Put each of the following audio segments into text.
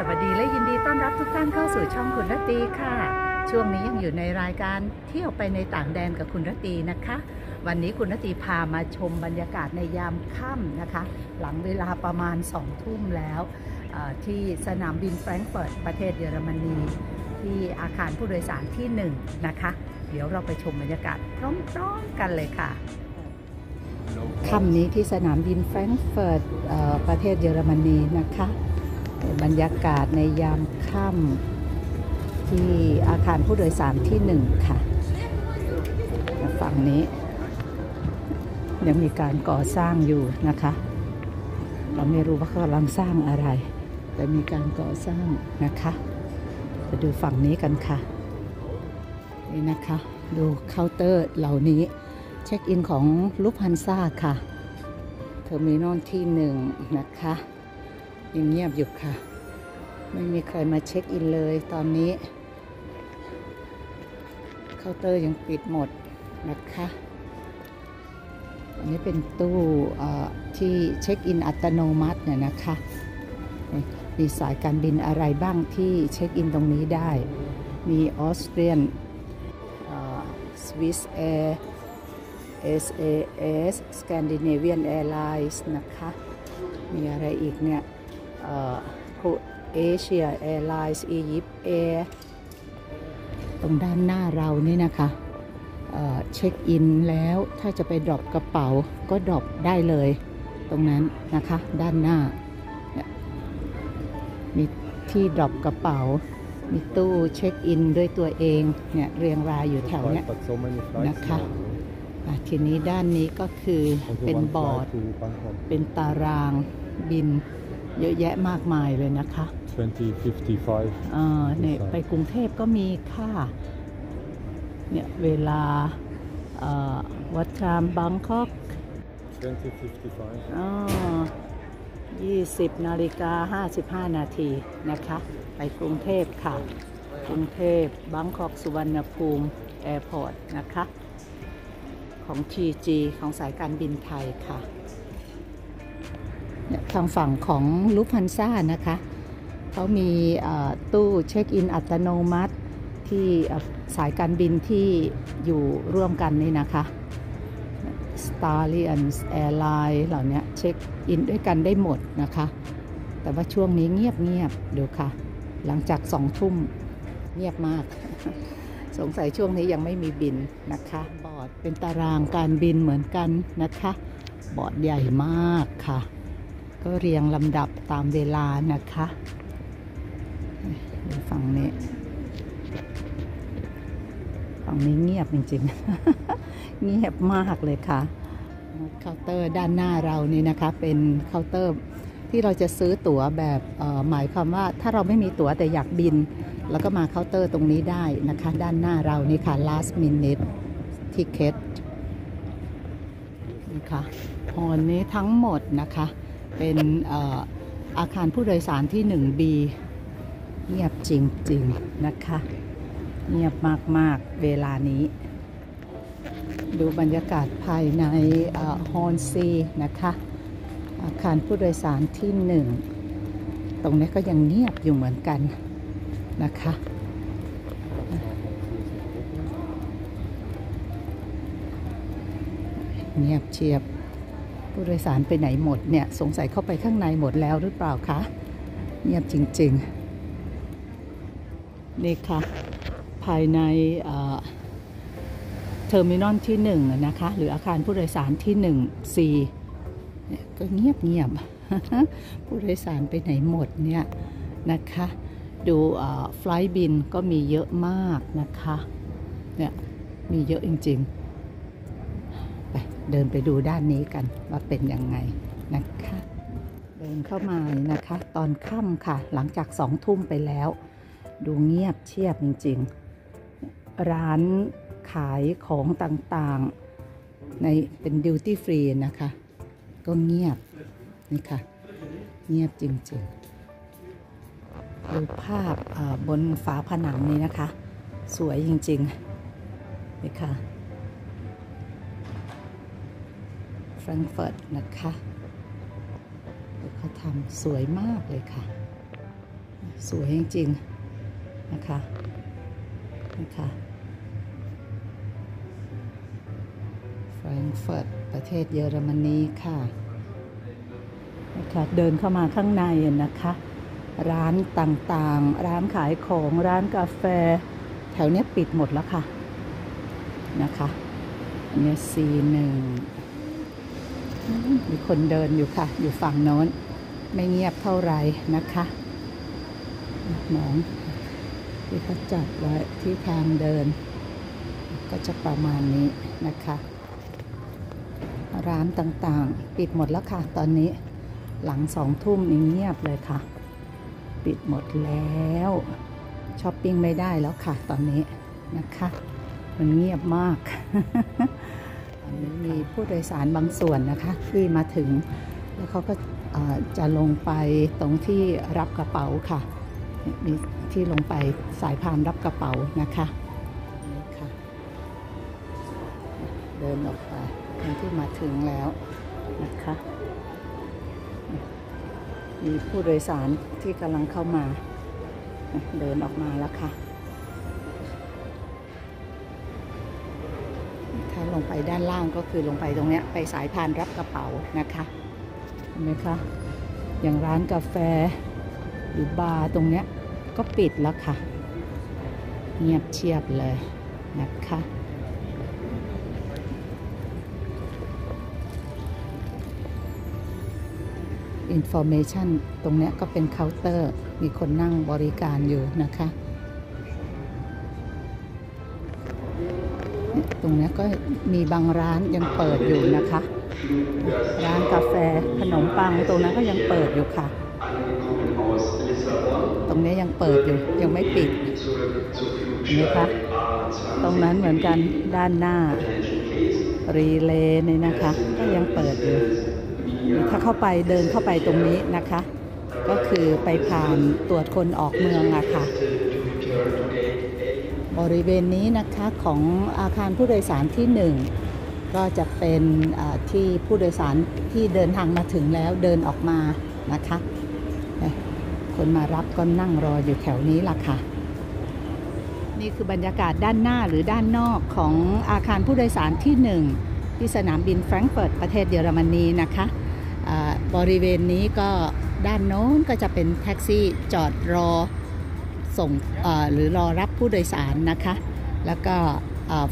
สวัสดีและยินดีต้อนรับทุกท่านเข้าสู่ช่องคุณรตีค่ะ ช่วงนี้ยังอยู่ในรายการเที่ยวไปในต่างแดนกับคุณรตีนะคะ วันนี้คุณรตีพามาชมบรรยากาศในยามค่ำนะคะ หลังเวลาประมาณสองทุ่มแล้วที่สนามบินแฟรงก์เฟิร์ตประเทศเยอรมนี ที่อาคารผู้โดยสารที่หนึ่งนะคะ เดี๋ยวเราไปชมบรรยากาศพร้อมๆกันเลยค่ะค่ำนี้ที่สนามบินแฟรงก์เฟิร์ตประเทศเยอรมนีนะคะ บรรยากาศในยามค่ำที่อาคารผู้โดยสารที่หนึ่งค่ะฝั่งนี้ ยังมีการก่อสร้างอยู่นะคะ เราไม่รู้ว่าเขากำลังสร้างอะไร แต่มีการก่อสร้างนะคะไปดูฝั่งนี้กันค่ะ นี่นะคะ ดูเคาน์เตอร์เหล่านี้ เช็คอินของ Lufthansa ค่ะ terminal ที่หนึ่งนะคะ ยังเงียบอยู่ค่ะ ไม่มีใครมาเช็คอินเลยตอนนี้ เคาน์เตอร์ยังปิดหมดนะคะอันนี้เป็นตู้ที่เช็คอินอัตโนมัติเนี่ยนะคะ มีสายการบินอะไรบ้างที่เช็คอินตรงนี้ได้ มี Austrian Swiss Air SAS Scandinavian Airlines นะคะ มีอะไรอีกเนี่ย Asiana Airlines EgyptAir ตรงด้านหน้าเรานี่นะคะเอ่อเช็คอินแล้วถ้าจะไป drop กระเป๋าก็ drop ได้เลย ตรงนั้นนะคะ ด้านหน้าเนี่ยมีที่ดรอปกระเป๋า มีตู้เช็คอินด้วยตัวเองเนี่ยเรียงรายอยู่แถวเนี้ย But so many flights นะคะ now. อะทีนี้ด้านนี้ก็คือ Also เป็น one บอร์ด flight to Bangkok. เป็นตารางบิน เยอะแยะมากมายเลยนะคะ 2055. เอ่อเนี่ยไปกรุงเทพก็มีค่ะเนี่ยเวลาเอ่อวัดรามบางกอก 2055. อ๋อ20นาฬิกา55 นาทีนะคะ ไปกรุงเทพค่ะ กรุงเทพ Bangkok สุวรรณภูมิ airport นะคะ ของ TG ของสายการบินไทยค่ะเนี่ย ทางฝั่งของ Lufthansa นะคะเขามีตู้เช็คอินอัตโนมัติที่สายการบินที่อยู่ร่วมกันนี่นะคะ Star Alliance Airline เหล่านี้เช็คอินด้วยกันได้หมดนะคะ แต่ว่าช่วงนี้เงียบเงียบๆดูค่ะ หลังจากสองทุ่มเงียบมาก สงสัยช่วงนี้ยังไม่มีบินนะคะ บอร์ดเป็นตารางการบินเหมือนกันนะคะ บอร์ดใหญ่มากค่ะ ก็เรียงลำดับตามเวลานะคะดูฝั่งนี้ฝั่งนี้เงียบจริงๆ เงียบมากเลยค่ะเคาน์เตอร์ด้านหน้าเรานี่นะคะเป็นเคาน์เตอร์ที่เราจะซื้อตั๋วแบบหมายความว่าถ้าเราไม่มีตั๋วแต่อยากบิน แล้วก็มาเคาน์เตอร์ตรงนี้ได้นะคะ ด้านหน้าเรานี่ค่ะ last minute ticket นี่ค่ะ hall นี้ทั้งหมดนะคะ เป็นออาคารผู้โดยสารที่ 1B เงียบจริง ๆ นะคะ เงียบมาก ๆ เวลานี้ ดูบรรยากาศภายในฮอนซีนะคะ อาคารผู้โดยสารที่หนึ่งตรงนี้ก็ยังเงียบอยู่เหมือนกันนะคะเงียบเชียบ ผู้โดยสารไปไหนหมดเนี่ย สงสัยเข้าไปข้างในหมดแล้วหรือเปล่าคะ เงียบจริงๆ นี่ค่ะ ภายใน terminal ที่หนึ่งอะนะคะ หรืออาคารผู้โดยสารที่หนึ่ง C เนี่ยก็เงียบเงียบผู้โดยสารไปไหนหมดเนี่ยนะคะ ดู flight บินก็มีเยอะมากนะคะ เนี่ย มีเยอะจริง ๆ เดินไปดูด้านนี้กันว่าเป็นยังไงนะคะ เดินเข้ามานะคะ ตอนค่ำค่ะ หลังจากสองทุ่มไปแล้ว ดูเงียบเชียบจริง ๆ ร้านขายของต่างๆ ในเป็นดิวตี้ฟรีนะคะ ก็เงียบนี่ค่ะ เงียบจริงๆ ดูภาพบนฝาผนังนี้นะคะ สวยจริงๆนี่ค่ะ รงก์เฟิร์ตนะคะเขาทำสวยมากเลยค่ะ สวยจริงๆนะคะนะคะแฟรงก์เฟิร์ตประเทศเยอรมนีค่ะนะคะเดินเข้ามาข้างในนะคะ ร้านต่างๆ ร้านขายของร้านกาแฟ แถวเนี้ยปิดหมดแล้วค่ะนะคะอันนี้ซีหนึ่ง มีคนเดินอยู่ค่ะ อยู่ฝั่งโน้น ไม่เงียบเท่าไหร่นะคะหมองที่เขาจัดไว้ที่ทางเดิน ก็จะประมาณนี้นะคะ ร้านต่างๆ ปิดหมดแล้วค่ะ ตอนนี้หลังสองทุ่มนี่เงียบเลยค่ะ ปิดหมดแล้วช้อปปิ้งไม่ได้แล้วค่ะ ตอนนี้นะคะ มันเงียบมาก มีผู้โดยสารบางส่วนนะคะที่มาถึง แล้วเขาก็เอ่อจะลงไปตรงที่รับกระเป๋าค่ะ มีที่ลงไปสายพานรับกระเป๋านะคะนี่ค่ะเดินออกไปคนที่มาถึงแล้วนะคะมีผู้โดยสารที่กำลังเข้ามา เดินออกมาแล้วค่ะ ด้านล่างก็คือลงไปตรงเนี้ยไปสายพานรับกระเป๋านะคะเห็นไหมคะอย่างร้านกาแฟหรือบาร์ตรงเนี้ยก็ปิดแล้วค่ะ เงียบเชียบเลยนะคะ Information ตรงเนี้ยก็เป็นเคาน์เตอร์ มีคนนั่งบริการอยู่นะคะ ตรงนี้ก็มีบางร้านยังเปิดอยู่นะคะ ร้านกาแฟขนมปังตรงนั้นก็ยังเปิดอยู่ค่ะ ตรงนี้ยังเปิดอยู่ยังไม่ปิดนไหมคะตรงนั้นเหมือนกันด้านหน้า รีเลย์นี่นะคะ ก็ยังเปิดอยู่ถ้าเข้าไปเดินเข้าไปตรงนี้นะคะ ก็คือไปผ่านตรวจคนออกเมืองอะค่ะ บริเวณนี้นะคะของอาคารผู้โดยสารที่หนึ่งก็จะเป็นที่ผู้โดยสารที่เดินทางมาถึงแล้วเดินออกมานะคะ คนมารับก็นั่งรออยู่แถวนี้ล่ะค่ะ นี่คือบรรยากาศด้านหน้าหรือด้านนอกของอาคารผู้โดยสารที่หนึ่งที่สนามบินแฟรงก์เฟิร์ตประเทศเยอรมนีนะคะอ่าบริเวณนี้ก็ด้านโน้นก็จะเป็นแท็กซี่จอดรอ ส่งหรือรอรับผู้โดยสารนะคะ แล้วก็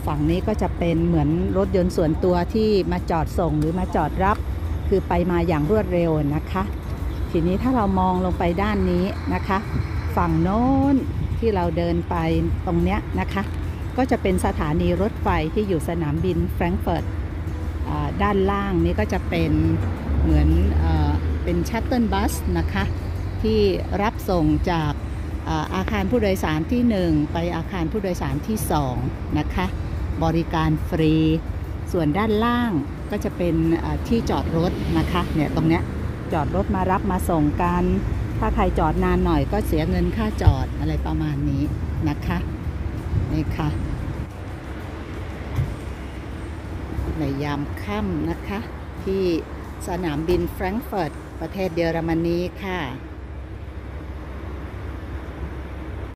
ฝั่งนี้ก็จะเป็นเหมือนรถยนต์ส่วนตัวที่มาจอดส่งหรือมาจอดรับ คือไปมาอย่างรวดเร็วนะคะ ทีนี้ถ้าเรามองลงไปด้านนี้นะคะ ฝั่งโน้นที่เราเดินไปตรงเนี้ยนะคะ ก็จะเป็นสถานีรถไฟที่อยู่สนามบินแฟรงก์เฟิร์ตด้านล่างนี้ก็จะเป็นเหมือนเอเป็น shuttle bus นะคะ ที่รับส่งจาก อาคารผู้โดยสารที่ 1 ไปอาคารผู้โดยสารที่ 2 นะคะ บริการฟรี ส่วนด้านล่างก็จะเป็นที่จอดรถนะคะเนี่ยตรงเนี้ยจอดรถมารับมาส่งกัน ถ้าใครจอดนานหน่อยก็เสียเงินค่าจอดอะไรประมาณนี้นะคะนี่ค่ะในยามค่ำนะคะ ที่สนามบินแฟรงก์เฟิร์ตประเทศเยอรมนีค่ะ